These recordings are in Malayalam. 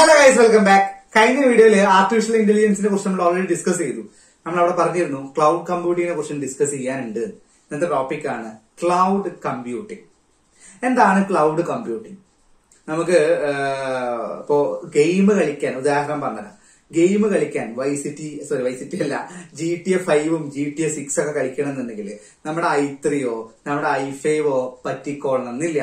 ഹലോ ഗൈസ് വെൽക്കം ബാക്ക് കഴിഞ്ഞ വീഡിയോയിൽ ആർട്ടിഫിഷ്യൽ ഇന്റലിജൻസിനെ കുറിച്ച് നമ്മൾ ഓൾറെഡി ഡിസ്കസ് ചെയ്തു. നമ്മൾ അവിടെ പറഞ്ഞിരുന്നു ക്ലൗഡ് കമ്പ്യൂട്ടിങ്ങിനെ കുറിച്ച് ഡിസ്കസ് ചെയ്യാനുണ്ട്. ഇന്നത്തെ ടോപ്പിക്കാണ് ക്ലൗഡ് കമ്പ്യൂട്ടിംഗ് എന്താണ് ക്ലൗഡ് കമ്പ്യൂട്ടിംഗ് നമുക്ക് ഇപ്പോ ഗെയിം കളിക്കാൻ ഉദാഹരണം പറഞ്ഞുതരാം. ഗെയിം കളിക്കാൻ Vice City sorry Vice City അല്ല ജി ടി എ ഫൈവും ജി ടി എ സിക്സ് ഒക്കെ കളിക്കണം എന്നുണ്ടെങ്കിൽ നമ്മുടെ ഐ ത്രീയോ നമ്മുടെ ഐ ഫൈവോ പറ്റിക്കോളണം എന്നില്ല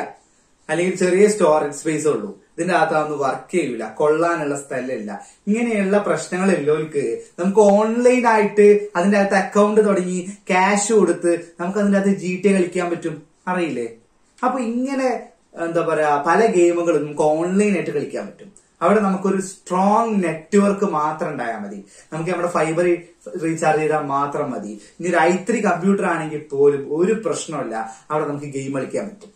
അല്ലെങ്കിൽ ചെറിയ സ്റ്റോറേജ് സ്പേസ് ഉള്ളൂ. ഇതിന്റെ അകത്ത് വർക്ക് ചെയ്യൂല. കൊള്ളാനുള്ള സ്ഥലമില്ല. ഇങ്ങനെയുള്ള പ്രശ്നങ്ങൾ ഉള്ളവർക്ക് നമുക്ക് ഓൺലൈൻ ആയിട്ട് അതിന്റെ അകത്ത് അക്കൗണ്ട് തുടങ്ങി ക്യാഷ് കൊടുത്ത് നമുക്ക് അതിന്റെ അകത്ത് ജി ടി കളിക്കാൻ പറ്റും. അറിയില്ലേ? അപ്പൊ ഇങ്ങനെ എന്താ പറയാ പല ഗെയിമുകളും നമുക്ക് ഓൺലൈൻ ആയിട്ട് കളിക്കാൻ പറ്റും. അവിടെ നമുക്കൊരു സ്ട്രോങ് നെറ്റ്വർക്ക് മാത്രം ഉണ്ടായാൽ മതി. നമുക്ക് നമ്മുടെ ഫൈബർ റീചാർജ് ചെയ്താൽ മാത്രം മതി. ഇനി ഒരു ഐ ത്രീ കമ്പ്യൂട്ടർ ആണെങ്കിൽ പോലും ഒരു പ്രശ്നമില്ല അവിടെ നമുക്ക് ഗെയിം കളിക്കാൻ പറ്റും.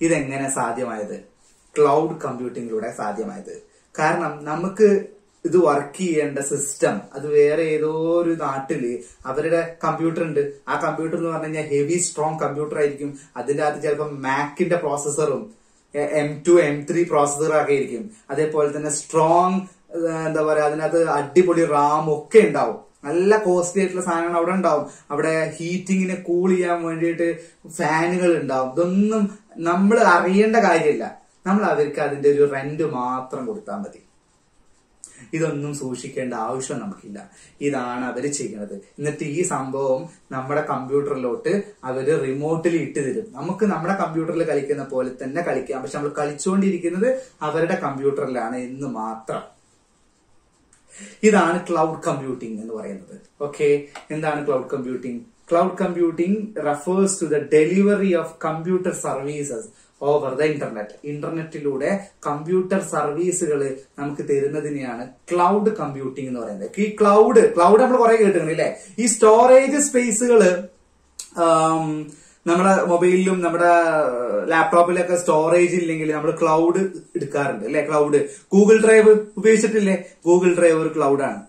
ഇതെങ്ങനെ സാധ്യമായത്? ക്ലൗഡ് കമ്പ്യൂട്ടിങ്ങിലൂടെ സാധ്യമായത്. കാരണം നമുക്ക് ഇത് വർക്ക് ചെയ്യേണ്ട സിസ്റ്റം അത് വേറെ ഏതോ ഒരു നാട്ടിൽ അവരുടെ കമ്പ്യൂട്ടർ ഉണ്ട്. ആ കമ്പ്യൂട്ടർ എന്ന് പറഞ്ഞു കഴിഞ്ഞാൽ ഹെവി സ്ട്രോങ് കമ്പ്യൂട്ടർ ആയിരിക്കും. അതിന്റെ അകത്ത് ചിലപ്പോൾ മാക്കിന്റെ പ്രോസസ്സറും എം ടു എം ത്രീ പ്രോസസ്സറും ഒക്കെ ആയിരിക്കും. അതേപോലെ തന്നെ സ്ട്രോങ് എന്താ പറയാ അതിനകത്ത് അടിപൊളി റാം ഒക്കെ ഉണ്ടാവും. നല്ല കോസ്റ്റ്ലി ആയിട്ടുള്ള സാധനങ്ങൾ അവിടെ ഉണ്ടാവും. അവിടെ ഹീറ്റിങ്ങിനെ കൂൾ ചെയ്യാൻ വേണ്ടിയിട്ട് ഫാനുകൾ ഉണ്ടാവും. ഇതൊന്നും നമ്മൾ അറിയേണ്ട കാര്യമില്ല. നമ്മൾ അവർക്ക് അതിന്റെ ഒരു റെന്റ് മാത്രം കൊടുത്താൽ മതി. ഇതൊന്നും സൂക്ഷിക്കേണ്ട ആവശ്യം നമുക്കില്ല. ഇതാണ് അവർ ചെയ്യുന്നത്. എന്നിട്ട് ഈ സംഭവം നമ്മുടെ കമ്പ്യൂട്ടറിലോട്ട് അവർ റിമോട്ടിൽ ഇട്ട് തരും നമുക്ക് നമ്മുടെ കമ്പ്യൂട്ടറിൽ കളിക്കുന്ന പോലെ തന്നെ കളിക്കാം. പക്ഷെ നമ്മൾ കളിച്ചുകൊണ്ടിരിക്കുന്നത് അവരുടെ കമ്പ്യൂട്ടറിലാണ് എന്ന് മാത്രം. ഇതാണ് ക്ലൗഡ് കമ്പ്യൂട്ടിംഗ് എന്ന് പറയുന്നത്. ഓക്കെ എന്താണ് cloud computing cloud computing refers to the delivery of computer services over the internet ഇന്റർനെറ്റിലൂടെ computer സർവീസുകൾ നമുക്ക് തരുന്നതിനെയാണ് ക്ലൗഡ് കമ്പ്യൂട്ടിംഗ് എന്ന് പറയുന്നത്. ഈ ക്ലൗഡ് ക്ലൗഡ് നമ്മൾ കുറെ കേട്ടിട്ടുണ്ട് അല്ലേ ഈ സ്റ്റോറേജ് സ്പേസുകൾ നമ്മുടെ മൊബൈലിലും നമ്മുടെ ലാപ്ടോപ്പിലൊക്കെ സ്റ്റോറേജ് ഇല്ലെങ്കിൽ നമ്മൾ ക്ലൗഡ് എടുക്കാറുണ്ട്. അല്ലെ? ക്ലൗഡ് ഗൂഗിൾ ഡ്രൈവ് ഉപയോഗിച്ചിട്ടില്ലേ? ഗൂഗിൾ ഡ്രൈവ് ഒരു ക്ലൗഡാണ്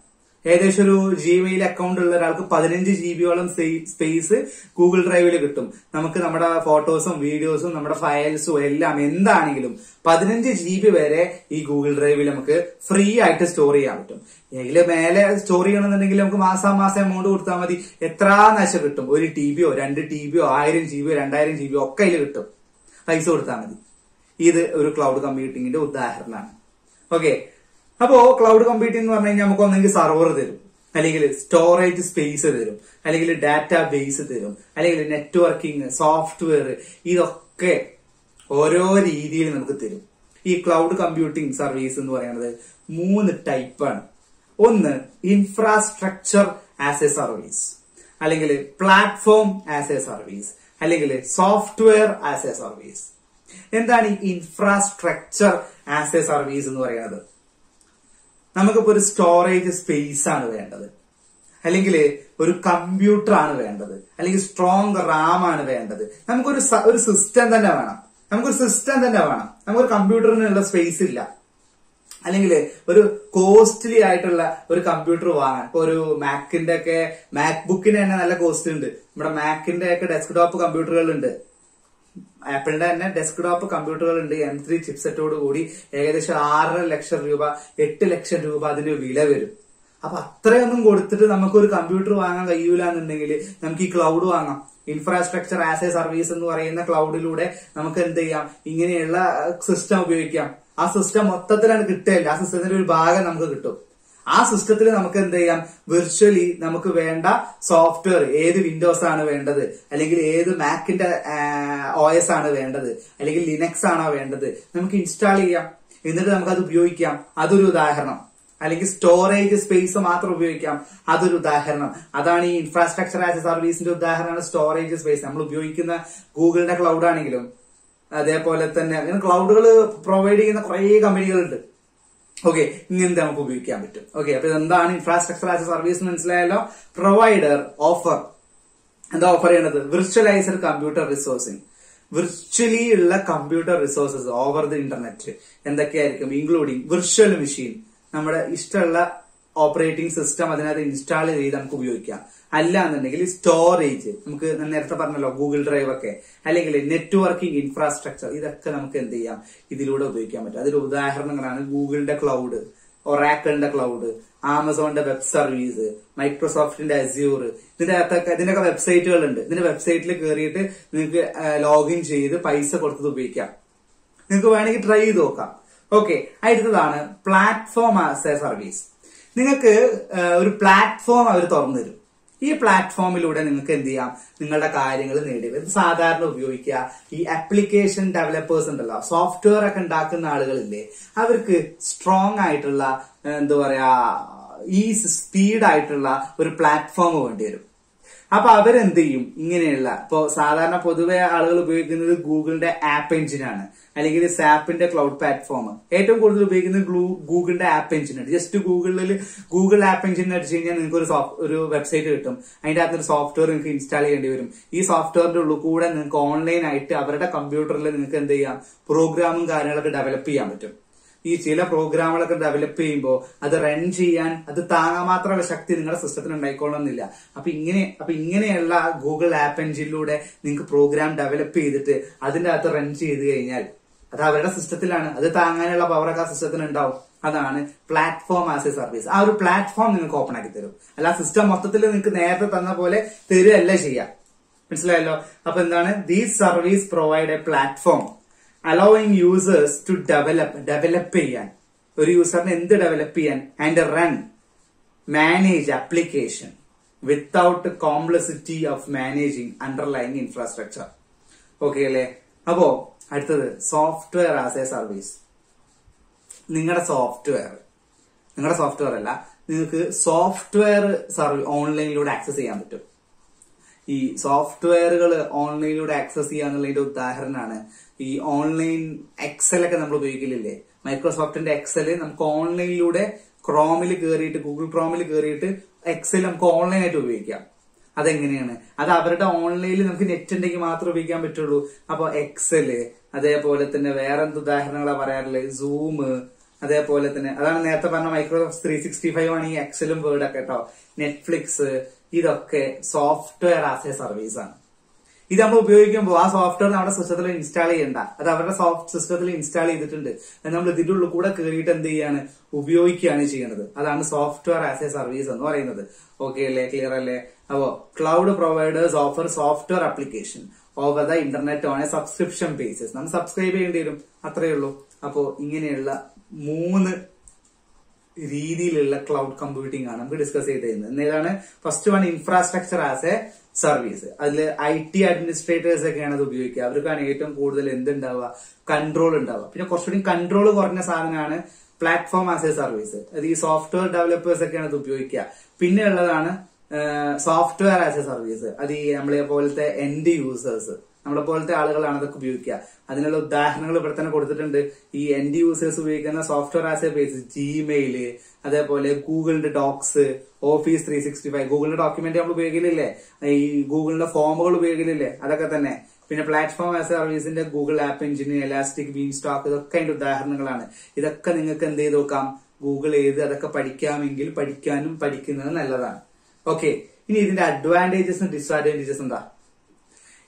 ഏകദേശം ഒരു ജിമെയിൽ അക്കൗണ്ട് ഉള്ള ഒരാൾക്ക് പതിനഞ്ച് ജി ബിയോളം സ്പേസ് ഗൂഗിൾ ഡ്രൈവിൽ കിട്ടും. നമുക്ക് നമ്മുടെ ഫോട്ടോസും വീഡിയോസും നമ്മുടെ ഫയൽസും എല്ലാം എന്താണെങ്കിലും പതിനഞ്ച് ജി ബി വരെ ഈ ഗൂഗിൾ ഡ്രൈവിൽ നമുക്ക് ഫ്രീ ആയിട്ട് സ്റ്റോർ ചെയ്യാൻ പറ്റും. ഇതിൽ മേലെ സ്റ്റോർ ചെയ്യണമെന്നുണ്ടെങ്കിൽ നമുക്ക് മാസം മാസം എമൗണ്ട് കൊടുത്താൽ മതി. എത്ര നശ കിട്ടും? ഒരു ടി ബിയോ രണ്ട് ടി ബിയോ ആയിരം ജി ബിയോ രണ്ടായിരം ജി ബിയോ ഒക്കെ അതിൽ കിട്ടും. പൈസ കൊടുത്താൽ മതി. ഇത് ഒരു ക്ലൗഡ് കമ്പ്യൂട്ടിങ്ങിന്റെ ഉദാഹരണമാണ്. ഓക്കെ അപ്പോ ക്ലൗഡ് കമ്പ്യൂട്ടിംഗ് എന്ന് പറഞ്ഞു കഴിഞ്ഞാൽ നമുക്ക് ഒന്നെങ്കിൽ സർവർ തരും. അല്ലെങ്കിൽ സ്റ്റോറേജ് സ്പേസ് തരും. അല്ലെങ്കിൽ ഡാറ്റാ ബേസ് തരും. അല്ലെങ്കിൽ നെറ്റ്വർക്കിംഗ് സോഫ്റ്റ്വെയർ ഇതൊക്കെ ഓരോ രീതിയിൽ നമുക്ക് തരും. ഈ ക്ലൗഡ് കമ്പ്യൂട്ടിംഗ് സർവീസ് എന്ന് പറയുന്നത് മൂന്ന് ടൈപ്പാണ് ഒന്ന് ഇൻഫ്രാസ്ട്രക്ചർ ആസ് എ സർവീസ് അല്ലെങ്കിൽ പ്ലാറ്റ്ഫോം ആസ് എ സർവീസ് അല്ലെങ്കിൽ സോഫ്റ്റ്വെയർ ആസ് എ സർവീസ് എന്താണ് ഈ ഇൻഫ്രാസ്ട്രക്ചർ ആസ് എ സർവീസ് എന്ന് പറയുന്നത്? നമുക്കിപ്പോ ഒരു സ്റ്റോറേജ് സ്പേസ് ആണ് വേണ്ടത്. അല്ലെങ്കിൽ ഒരു കമ്പ്യൂട്ടർ ആണ് വേണ്ടത്. അല്ലെങ്കിൽ സ്ട്രോങ് റാം ആണ് വേണ്ടത്. നമുക്കൊരു ഒരു സിസ്റ്റം തന്നെ വേണം. നമുക്കൊരു സിസ്റ്റം തന്നെ വേണം. നമുക്കൊരു കമ്പ്യൂട്ടറിനുള്ള സ്പേസ് ഇല്ല. അല്ലെങ്കിൽ ഒരു കോസ്റ്റ്ലി ആയിട്ടുള്ള ഒരു കമ്പ്യൂട്ടർ വാങ്ങാൻ. ഇപ്പൊ ഒരു മാക്കിന്റെ ഒക്കെ മാക്ബുക്കിന് തന്നെ നല്ല കോസ്റ്റ് ഉണ്ട്. നമ്മുടെ മാക്കിന്റെ ഒക്കെ ഡെസ്ക്ടോപ്പ് കമ്പ്യൂട്ടറുകളുണ്ട് ആപ്പിളിന്റെ തന്നെ ഡെസ്ക്ടോപ്പ് കമ്പ്യൂട്ടറുകൾ ഉണ്ട് എം ത്രീ ചിപ്സെറ്റോട് കൂടി ഏകദേശം ആറര ലക്ഷം രൂപ എട്ട് ലക്ഷം രൂപ അതിന് വില വരും. അപ്പൊ അത്രയൊന്നും കൊടുത്തിട്ട് നമുക്ക് ഒരു കമ്പ്യൂട്ടർ വാങ്ങാൻ കഴിയൂല എന്നുണ്ടെങ്കിൽ നമുക്ക് ഈ ക്ലൗഡ് വാങ്ങാം. ഇൻഫ്രാസ്ട്രക്ചർ ആസ് എ സർവീസ് എന്ന് പറയുന്ന ക്ലൗഡിലൂടെ നമുക്ക് എന്ത് ചെയ്യാം? ഇങ്ങനെയുള്ള സിസ്റ്റം ഉപയോഗിക്കാം. ആ സിസ്റ്റം മൊത്തത്തിലാണ് കിട്ടുകയില്ല ആ സിസ്റ്റത്തിന്റെ ഒരു ഭാഗം നമുക്ക് കിട്ടും. ആ സിസ്റ്റത്തിൽ നമുക്ക് എന്ത് ചെയ്യാം? വിർച്വലി നമുക്ക് വേണ്ട സോഫ്റ്റ്വെയർ ഏത് വിൻഡോസ് ആണ് വേണ്ടത്? അല്ലെങ്കിൽ ഏത് മാക്കിന്റെ ഒ എസ് ആണ് വേണ്ടത്? അല്ലെങ്കിൽ ലിനക്സ് ആണോ വേണ്ടത്? നമുക്ക് ഇൻസ്റ്റാൾ ചെയ്യാം. എന്നിട്ട് നമുക്ക് അത് ഉപയോഗിക്കാം. അതൊരു ഉദാഹരണം. അല്ലെങ്കിൽ സ്റ്റോറേജ് സ്പേസ് മാത്രം ഉപയോഗിക്കാം. അതൊരു ഉദാഹരണം. അതാണ് ഈ ഇൻഫ്രാസ്ട്രക്ചർ ആസ് എ സർവീസിന്റെ ഉദാഹരണമാണ് സ്റ്റോറേജ് സ്പേസ് നമ്മൾ ഉപയോഗിക്കുന്ന ഗൂഗിളിന്റെ ക്ലൗഡ് ആണെങ്കിലും അതേപോലെ തന്നെ അങ്ങനെ ക്ലൗഡുകൾ പ്രൊവൈഡ് ചെയ്യുന്ന കുറേ കമ്പനികളുണ്ട് ഓക്കെ ഇങ്ങനത്തെ നമുക്ക് ഉപയോഗിക്കാൻ പറ്റും? ഓക്കെ അപ്പൊ ഇതെന്താണ് ഇൻഫ്രാസ്ട്രക്ചർ ആസ് എ സർവീസ് മനസ്സിലായല്ലോ? പ്രൊവൈഡർ ഓഫർ എന്താ ഓഫർ ചെയ്യേണ്ടത്? വിർച്വലൈസർ കമ്പ്യൂട്ടർ റിസോഴ്സിങ് വിർച്വലി ഉള്ള computer resources over the internet എന്തൊക്കെയായിരിക്കും? ഇൻക്ലൂഡിങ് വിർച്വൽ മെഷീൻ നമ്മുടെ ഇഷ്ടമുള്ള ഓപ്പറേറ്റിംഗ് സിസ്റ്റം അതിനകത്ത് ഇൻസ്റ്റാൾ ചെയ്ത് നമുക്ക് ഉപയോഗിക്കാം. അല്ല എന്നുണ്ടെങ്കിൽ സ്റ്റോറേജ് നമുക്ക് നേരത്തെ പറഞ്ഞല്ലോ ഗൂഗിൾ ഡ്രൈവ് ഒക്കെ അല്ലെങ്കിൽ നെറ്റ്വർക്കിംഗ് ഇൻഫ്രാസ്ട്രക്ചർ ഇതൊക്കെ നമുക്ക് എന്ത് ചെയ്യാം? ഇതിലൂടെ ഉപയോഗിക്കാൻ പറ്റും. അതിൽ ഉദാഹരണങ്ങളാണ് ഗൂഗിളിന്റെ ക്ലൗഡ് ഒറാക്കിളിന്റെ ക്ലൗഡ് ആമസോണിന്റെ വെബ് സർവീസ് മൈക്രോസോഫ്റ്റിന്റെ അസ്യൂർ ഇതിന്റെ അകത്തൊക്കെ വെബ്സൈറ്റുകൾ ഉണ്ട് ഇതിന്റെ വെബ്സൈറ്റിൽ കയറിയിട്ട് നിങ്ങൾക്ക് ലോഗിൻ ചെയ്ത് പൈസ കൊടുത്തത് ഉപയോഗിക്കാം. നിങ്ങൾക്ക് വേണമെങ്കിൽ ട്രൈ ചെയ്ത് നോക്കാം. ഓക്കെ അടുത്തതാണ് പ്ലാറ്റ്ഫോം ആസ് എ സർവീസ് നിങ്ങൾക്ക് ഒരു പ്ലാറ്റ്ഫോം അവർ തുറന്നു തരും. ഈ പ്ലാറ്റ്ഫോമിലൂടെ നിങ്ങൾക്ക് എന്ത് ചെയ്യാം? നിങ്ങളുടെ കാര്യങ്ങൾ നേടുക സാധാരണ ഉപയോഗിക്കുക. ഈ ആപ്ലിക്കേഷൻ ഡെവലപ്പേഴ്സ് ഉണ്ടല്ലോ സോഫ്റ്റ്വെയർ ഒക്കെ ഉണ്ടാക്കുന്ന ആളുകളില്ലേ അവർക്ക് സ്ട്രോങ് ആയിട്ടുള്ള എന്താ പറയാ ഈ സ്പീഡ് ആയിട്ടുള്ള ഒരു പ്ലാറ്റ്ഫോം വേണ്ടി വരും. അപ്പൊ അവരെന്ത് ചെയ്യും? ഇങ്ങനെയുള്ള ഇപ്പോ സാധാരണ പൊതുവെ ആളുകൾ ഉപയോഗിക്കുന്നത് ഗൂഗിളിന്റെ ആപ്പ് എഞ്ചിനാണ് അല്ലെങ്കിൽ സാപ്പിന്റെ ക്ലൗഡ് പ്ലാറ്റ്ഫോം. ഏറ്റവും കൂടുതൽ ഉപയോഗിക്കുന്നത് ഗൂഗിളിന്റെ ആപ്പ് എഞ്ചിൻ എഞ്ചിനാണ് ജസ്റ്റ് ഗൂഗിളിൽ ഗൂഗിൾ ആപ്പ് എഞ്ചിൻ അടിച്ചു കഴിഞ്ഞാൽ നിങ്ങൾക്ക് ഒരു ഒരു വെബ്സൈറ്റ് കിട്ടും. അതിന്റെ അകത്തൊരു സോഫ്റ്റ്വെയർ നിങ്ങൾക്ക് ഇൻസ്റ്റാൾ ചെയ്യേണ്ടി വരും. ഈ സോഫ്റ്റ്വെയറിന്റെ ഉള്ളിൽ കൂടെ നിങ്ങൾക്ക് ഓൺലൈൻ ആയിട്ട് അവരുടെ കമ്പ്യൂട്ടറിൽ നിങ്ങൾക്ക് എന്ത് ചെയ്യാം? പ്രോഗ്രാമും കാര്യങ്ങളൊക്കെ ഡെവലപ്പ് ചെയ്യാൻ പറ്റും. ഈ ചില പ്രോഗ്രാമുകളൊക്കെ ഡെവലപ്പ് ചെയ്യുമ്പോൾ അത് റൺ ചെയ്യാൻ അത് താങ്ങാൻ മാത്രമുള്ള ശക്തി നിങ്ങളുടെ സിസ്റ്റത്തിന് ഉണ്ടായിക്കൊള്ളണമെന്നില്ല അപ്പൊ ഇങ്ങനെ അപ്പൊ ഇങ്ങനെയുള്ള ഗൂഗിൾ ആപ്പ് എഞ്ചിനിലൂടെ നിങ്ങൾക്ക് പ്രോഗ്രാം ഡെവലപ്പ് ചെയ്തിട്ട് അതിന്റെ അകത്ത് റൺ ചെയ്ത് കഴിഞ്ഞാൽ അത് അവരുടെ സിസ്റ്റത്തിലാണ്. അത് താങ്ങാനുള്ള പവറൊക്കെ ആ സിസ്റ്റത്തിന് ഉണ്ടാവും. അതാണ് പ്ലാറ്റ്ഫോം ആസ് എ സർവീസ് ആ ഒരു പ്ലാറ്റ്ഫോം നിങ്ങൾക്ക് ഓപ്പൺ ആക്കി തരും. അല്ല സിസ്റ്റം മൊത്തത്തിൽ നിങ്ങൾക്ക് നേരത്തെ തന്ന പോലെ തരികയല്ല ചെയ്യാം. മനസ്സിലായല്ലോ? അപ്പൊ എന്താണ്? These service provide a platform allowing users to develop develop ചെയ്യാൻ. ഒരു യൂസറിന് എന്ത് ഡെവലപ്പ് ചെയ്യാൻ? And run manage application without complexity of managing underlying infrastructure okay അല്ലേ? അപ്പോ അടുത്തത് സോഫ്റ്റ്വെയർ ആസ് എ സർവീസ് നിങ്ങളുടെ സോഫ്റ്റ്വെയർ നിങ്ങളുടെ സോഫ്റ്റ്വെയർ അല്ല നിങ്ങൾക്ക് സോഫ്റ്റ്വെയർ സർവീസ് ഓൺലൈനിലൂടെ ആക്സസ് ചെയ്യാൻ പറ്റും. ഈ സോഫ്റ്റ്വെയറുകൾ ഓൺലൈനിലൂടെ ആക്സസ് ചെയ്യുക എന്നുള്ളതിന്റെ ഉദാഹരണമാണ് ഈ ഓൺലൈൻ എക്സൽ ഒക്കെ നമ്മൾ ഉപയോഗിക്കില്ലേ മൈക്രോസോഫ്റ്റിന്റെ എക്സൽ നമുക്ക് ഓൺലൈനിലൂടെ ക്രോമിൽ കയറിയിട്ട് ഗൂഗിൾ ക്രോമിൽ കയറിയിട്ട് എക്സൽ നമുക്ക് ഓൺലൈനായിട്ട് ഉപയോഗിക്കാം. അതെങ്ങനെയാണ്? അത് അവരുടെ ഓൺലൈനിൽ നമുക്ക് നെറ്റ് ഉണ്ടെങ്കിൽ മാത്രം ഉപയോഗിക്കാൻ പറ്റുള്ളൂ. അപ്പൊ എക്സൽ അതേപോലെ തന്നെ വേറെ എന്ത് ഉദാഹരണങ്ങളാ പറയാറുള്ളത് സൂം അതേപോലെ തന്നെ അതാണ് നേരത്തെ പറഞ്ഞ മൈക്രോസോഫ്റ്റ് ത്രീ സിക്സ്റ്റി ഫൈവ് ആണ് ഈ എക്സലും വേർഡ് ഒക്കെ കേട്ടോ നെറ്റ്ഫ്ലിക്സ് ഇതൊക്കെ സോഫ്റ്റ്വെയർ ആസ് എ സർവീസ് ആണ്. ഇത് നമ്മൾ ഉപയോഗിക്കുമ്പോൾ ആ സോഫ്റ്റ്വെയർ നമ്മുടെ സിസ്റ്റത്തിൽ ഇൻസ്റ്റാൾ ചെയ്യണ്ട. അത് അവരുടെ സോഫ്റ്റ് സിസ്റ്റത്തിൽ ഇൻസ്റ്റാൾ ചെയ്തിട്ടുണ്ട്. നമ്മൾ ഇതിന്റെ ഉള്ളിൽ കൂടെ കയറിയിട്ട് എന്ത് ചെയ്യാണ്? ഉപയോഗിക്കുകയാണ് ചെയ്യുന്നത് അതാണ് സോഫ്റ്റ്വെയർ ആസ് എ സർവീസ് എന്ന് പറയുന്നത്. ഓക്കെ അല്ലേ? ക്ലിയർ അല്ലേ? അപ്പോ cloud providers offer software application over the internet on a subscription basis നമ്മൾ സബ്സ്ക്രൈബ് ചെയ്യേണ്ടി വരും. അത്രയേ ഉള്ളൂ. അപ്പോ ഇങ്ങനെയുള്ള മൂന്ന് രീതിയിലുള്ള ക്ലൗഡ് കമ്പ്യൂട്ടിംഗ് ആണ് നമുക്ക് ഡിസ്കസ് ചെയ്തിരുന്നത്. എന്നേതാണ് first one infrastructure as a service അതിൽ ഐ ടി അഡ്മിനിസ്ട്രേറ്റേഴ്സ് ഒക്കെയാണ് അത് ഉപയോഗിക്കുക. അവർക്കാണ് ഏറ്റവും കൂടുതൽ എന്തുണ്ടാവുക? കൺട്രോൾ ഉണ്ടാവുക. പിന്നെ കുറച്ചുകൂടി കൺട്രോൾ കുറഞ്ഞ സാധനമാണ് പ്ലാറ്റ്ഫോം ആസ് എ സർവീസ് അത് ഈ സോഫ്റ്റ്വെയർ ഡെവലപ്പേഴ്സ് ഒക്കെയാണ് അത് ഉപയോഗിക്കുക. പിന്നെ ഉള്ളതാണ് സോഫ്റ്റ്വെയർ ആസ് എ സർവീസ് അത് ഈ നമ്മളെ പോലത്തെ എൻഡ് യൂസേഴ്സ് നമ്മളെ പോലത്തെ ആളുകളാണ് അതൊക്കെ ഉപയോഗിക്കുക. അതിനുള്ള ഉദാഹരണങ്ങൾ ഇവിടെ തന്നെ കൊടുത്തിട്ടുണ്ട്. ഈ എൻഡ് യൂസേഴ്സ് ഉപയോഗിക്കുന്ന software as a base Gmail അതേപോലെ ഗൂഗിളിന്റെ docs office three sixty five ഗൂഗിളിന്റെ ഡോക്യുമെന്റ് നമ്മൾ ഉപയോഗിക്കില്ലേ ഈ ഗൂഗിളിന്റെ ഫോമുകൾ ഉപയോഗിക്കില്ലേ അതൊക്കെ തന്നെ. പിന്നെ platform as സർവീസിന്റെ Google app engine elastic beanstalk ഇതൊക്കെ അതിന്റെ ഉദാഹരണങ്ങളാണ്. ഇതൊക്കെ നിങ്ങൾക്ക് എന്ത് ചെയ്ത് നോക്കാം? ഗൂഗിൾ ചെയ്ത് അതൊക്കെ പഠിക്കാമെങ്കിൽ പഠിക്കാനും പഠിക്കുന്നത് നല്ലതാണ്. ഓക്കെ ഇനി ഇതിന്റെ അഡ്വാന്റേജസും ഡിസ്അഡ്വാന്റേജസ് എന്താ?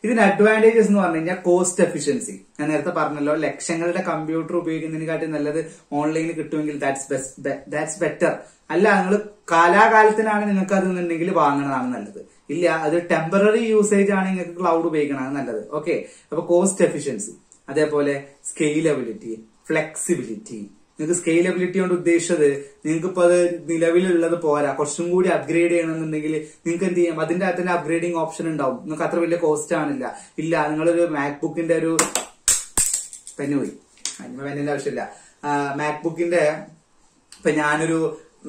ഇതിന്റെ അഡ്വാന്റേജസ് എന്ന് പറഞ്ഞു കഴിഞ്ഞാൽ കോസ്റ്റ് എഫിഷ്യൻസി ഞാൻ നേരത്തെ പറഞ്ഞല്ലോ ലക്ഷങ്ങളുടെ കമ്പ്യൂട്ടർ ഉപയോഗിക്കുന്നതിനെക്കാട്ടി നല്ലത് ഓൺലൈനിൽ കിട്ടുമെങ്കിൽ ദാറ്റ്സ് ബെറ്റർ അല്ല നിങ്ങൾ കാലാകാലത്തിനാണ് നിങ്ങൾക്ക് അത് എന്നുണ്ടെങ്കിൽ വാങ്ങണതാണ് നല്ലത്. ഇല്ല അത് ടെമ്പററി യൂസേജ് ആണ് നിങ്ങൾക്ക് ക്ലൗഡ് ഉപയോഗിക്കണതാണ് നല്ലത്. ഓക്കെ അപ്പൊ കോസ്റ്റ് എഫിഷ്യൻസി അതേപോലെ സ്കെയിലബിലിറ്റി ഫ്ലെക്സിബിലിറ്റി നിങ്ങൾക്ക് സ്കെയിലബിലിറ്റി കൊണ്ട് ഉദ്ദേശിച്ചത് നിങ്ങൾക്ക് ഇപ്പൊ അത് നിലവിലുള്ളത് പോരാ. കുറച്ചും കൂടി അപ്ഗ്രേഡ് ചെയ്യണമെന്നുണ്ടെങ്കിൽ നിങ്ങൾക്ക് എന്ത് ചെയ്യാം? അതിന്റെ അകത്ത് അപ്ഗ്രേഡിംഗ് ഓപ്ഷൻ ഉണ്ടാവും. നിങ്ങൾക്ക് അത്ര വലിയ കോസ്റ്റ് ആണില്ല ഇല്ല നിങ്ങളൊരു മാക്ബുക്കിന്റെ ഒരു പെന്നു പോയി. പെന്നിന്റെ ആവശ്യമില്ല. മാക്ബുക്കിന്റെ ഇപ്പൊ ഞാനൊരു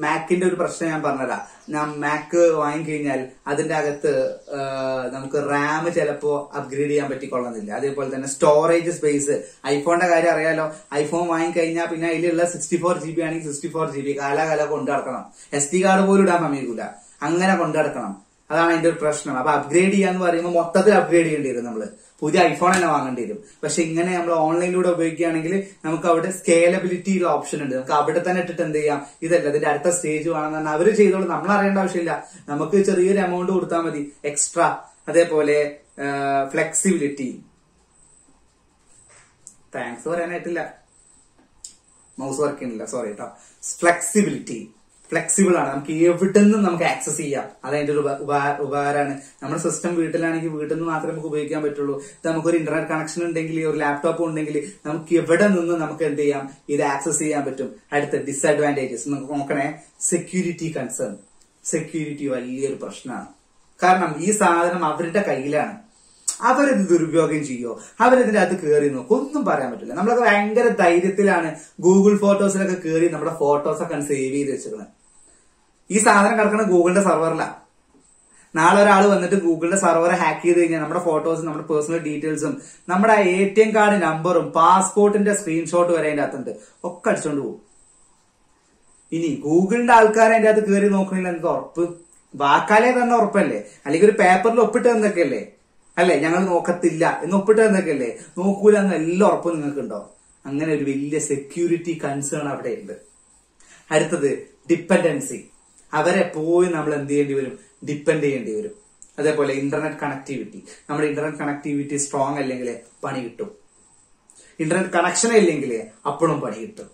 മാക്കിന്റെ ഒരു പ്രശ്നം ഞാൻ പറഞ്ഞുതരാം. ഞാൻ മാക്ക് വാങ്ങിക്കഴിഞ്ഞാൽ അതിന്റെ അകത്ത് നമുക്ക് റാം ചിലപ്പോ അപ്ഗ്രേഡ് ചെയ്യാൻ പറ്റിക്കൊള്ളുന്നില്ല അതേപോലെ തന്നെ സ്റ്റോറേജ് സ്പേസ് ഐഫോണിന്റെ കാര്യം അറിയാലോ. ഐഫോൺ വാങ്ങിക്കഴിഞ്ഞാൽ പിന്നെ അതിലുള്ള സിക്സ്റ്റി ഫോർ ജി ബി ആണെങ്കിൽ സിക്സ്റ്റി ഫോർ ജി ബി കാലാകാലം കൊണ്ടു നടക്കണം. എസ് ഡി കാർഡ് പോലും ഇടാൻ സമയക്കൂല അങ്ങനെ കൊണ്ടു നടക്കണം. അതാണ് അതിന്റെ ഒരു പ്രശ്നം. അപ്പൊ അപ്ഗ്രേഡ് ചെയ്യാന്ന് പറയുമ്പോൾ മൊത്തത്തിൽ അപ്ഗ്രേഡ് ചെയ്യേണ്ടി വരും നമ്മൾ. പുതിയ ഐഫോൺ തന്നെ വാങ്ങേണ്ടി വരും. പക്ഷെ ഇങ്ങനെ നമ്മൾ ഓൺലൈനിലൂടെ ഉപയോഗിക്കുകയാണെങ്കിൽ നമുക്ക് അവിടെ സ്കേലബിലിറ്റി ഉള്ള ഓപ്ഷൻ ഉണ്ട്. നമുക്ക് അവിടെ തന്നെ ഇട്ടിട്ട് എന്ത് ചെയ്യാം? ഇതല്ല ഇതിന്റെ അടുത്ത സ്റ്റേജ് വേണമെന്ന് പറഞ്ഞാൽ അവർ ചെയ്തോളൂ. നമ്മൾ അറിയേണ്ട ആവശ്യമില്ല. നമുക്ക് ചെറിയൊരു എമൗണ്ട് കൊടുത്താൽ മതി. എക്സ്ട്രാ അതേപോലെ ഫ്ലെക്സിബിലിറ്റി താങ്ക്സ് പറയാനായിട്ടില്ല. മൗസ് വർക്ക് ചെയ്യുന്നില്ല. സോറി കേട്ടോ ഫ്ലെക്സിബിലിറ്റി ഫ്ലെക്സിബിൾ ആണ്. നമുക്ക് എവിടെ നിന്നും നമുക്ക് ആക്സസ് ചെയ്യാം. അതതിന്റെ ഒരു ഉപകാരമാണ്. നമ്മുടെ സിസ്റ്റം വീട്ടിലാണെങ്കിൽ വീട്ടിൽ നിന്ന് മാത്രമേ നമുക്ക് ഉപയോഗിക്കാൻ പറ്റുള്ളൂ. നമുക്ക് ഒരു ഇന്റർനെറ്റ് കണക്ഷൻ ഉണ്ടെങ്കിൽ ഒരു ലാപ്ടോപ്പ് ഉണ്ടെങ്കിൽ നമുക്ക് എവിടെ നിന്ന് നമുക്ക് എന്ത് ചെയ്യാം? ഇത് ആക്സസ് ചെയ്യാൻ പറ്റും. അടുത്ത ഡിസഡ്വാന്റേജസ് നമുക്ക് നോക്കണേ. സെക്യൂരിറ്റി കൺസേൺ സെക്യൂരിറ്റി വലിയൊരു പ്രശ്നമാണ്. കാരണം ഈ സാധനം അവരുടെ കയ്യിലാണ്. അവരത് ദുരുപയോഗം ചെയ്യോ? അവരതിന്റെ അകത്ത് കയറി നോക്കും. ഒന്നും പറയാൻ പറ്റില്ല. നമ്മളൊക്കെ ഭയങ്കര ധൈര്യത്തിലാണ് ഗൂഗിൾ ഫോട്ടോസിലൊക്കെ കയറി നമ്മുടെ ഫോട്ടോസ് ഒക്കെ സേവ് ചെയ്ത് വെച്ചിരുന്നത് ഈ സാധനം കിടക്കുന്ന ഗൂഗിളിന്റെ സെർവറിലാണ് നാളെ ഒരാൾ വന്നിട്ട് ഗൂഗിളിന്റെ സെർവർ ഹാക്ക് ചെയ്ത് കഴിഞ്ഞാൽ നമ്മുടെ ഫോട്ടോസും നമ്മുടെ പേഴ്സണൽ ഡീറ്റെയിൽസും നമ്മുടെ എ ടി എം കാർഡ് നമ്പറും പാസ്പോർട്ടിന്റെ സ്ക്രീൻഷോട്ട് വരെ അതിന്റെ അകത്തുണ്ട്. ഒക്കെ അടിച്ചോണ്ട് പോകും. ഇനി ഗൂഗിളിന്റെ ആൾക്കാരെ അതിന്റെ അകത്ത് കയറി നോക്കണില്ല എന്താ ഉറപ്പ്. വാക്കാലേ തന്നെ ഉറപ്പല്ലേ? അല്ലെങ്കിൽ ഒരു പേപ്പറിൽ ഒപ്പിട്ട് തന്നൊക്കെയല്ലേ? അല്ലെ? ഞങ്ങൾ നോക്കത്തില്ല എന്ന് ഒപ്പിട്ട് തന്നൊക്കെയല്ലേ? നോക്കൂല എന്ന് എല്ലാം ഉറപ്പും നിങ്ങൾക്ക് ഉണ്ടോ അങ്ങനെ ഒരു വലിയ സെക്യൂരിറ്റി കൺസേൺ അവിടെ ഉണ്ട്. അടുത്തത് ഡിപ്പെൻഡൻസി അവരെ പോയി നമ്മൾ എന്ത് ചെയ്യേണ്ടി വരും? ഡിപ്പെൻഡ് ചെയ്യേണ്ടി വരും. അതേപോലെ ഇന്റർനെറ്റ് കണക്ടിവിറ്റി നമ്മുടെ ഇന്റർനെറ്റ് കണക്ടിവിറ്റി സ്ട്രോങ് അല്ലെങ്കിൽ പണി കിട്ടും. ഇന്റർനെറ്റ് കണക്ഷൻ ഇല്ലെങ്കിൽ അപ്പോഴും പണി കിട്ടും.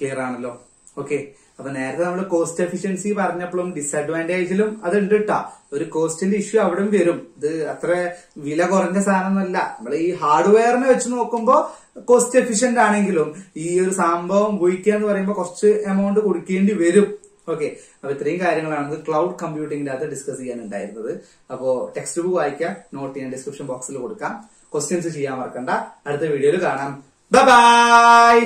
ക്ലിയർ ആണല്ലോ? ഓക്കെ അപ്പൊ നേരത്തെ നമ്മൾ കോസ്റ്റ് എഫിഷ്യൻസി പറഞ്ഞപ്പോഴും ഡിസഡ്വാന്റേജിലും ഉണ്ട് കേട്ടാ ഒരു കോസ്റ്റിന്റെ ഇഷ്യൂ അവിടെ വരും. ഇത് അത്ര വില കുറഞ്ഞ സാധനമൊന്നുമല്ല. നമ്മൾ ഈ ഹാർഡ്വെയറിനെ വെച്ച് നോക്കുമ്പോൾ കോസ്റ്റ് എഫിഷ്യന്റ് ആണെങ്കിലും ഈ ഒരു സംഭവം ഉപയോഗിക്കുക എന്ന് പറയുമ്പോൾ കുറച്ച് എമൗണ്ട് കൊടുക്കേണ്ടി വരും. ഓക്കെ അപ്പൊ ഇത്രയും കാര്യങ്ങളാണ് ക്ലൗഡ് കമ്പ്യൂട്ടിംഗിന്റെ അകത്ത് ഡിസ്കസ് ചെയ്യാനുണ്ടായിരുന്നത്. അപ്പോ ടെക്സ്റ്റ് ബുക്ക് വായിക്കാം നോട്ട് ചെയ്യാൻ ഡിസ്ക്രിപ്ഷൻ ബോക്സിൽ കൊടുക്കാം. ക്വസ്റ്റ്യൻസ് ചെയ്യാൻ മറക്കണ്ട. അടുത്ത വീഡിയോയിൽ കാണാം. ബൈ